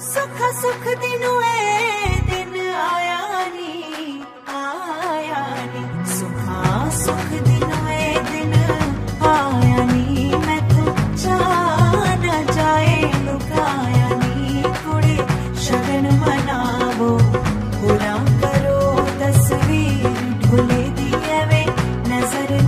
ਸੁਖ ਸੁਖ ਦਿਨ ਏ ਦਿਨ ਆਇਆ ਨੀ ਆਇਆ ਨੀ। ਸੁਖਾ ਸੁਖ ਦਿਨ ਏ ਦਿਨ ਆਇਆ ਨੀ। ਮੈਂ ਤੂੰ ਨਾ ਜਾਏ, ਲੁਕਾਇਆ ਨੀ। ਕੁੜੇ ਸ਼ਗਨ ਮਨਾਵੋ ਪੂਰਾ ਕਰੋ, ਤਸਵੀਰ ਢੋਲੇ ਦੀ ਐਵੇਂ ਨਜ਼ਰ